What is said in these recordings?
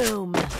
First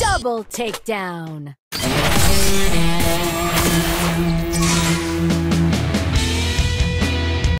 Double takedown!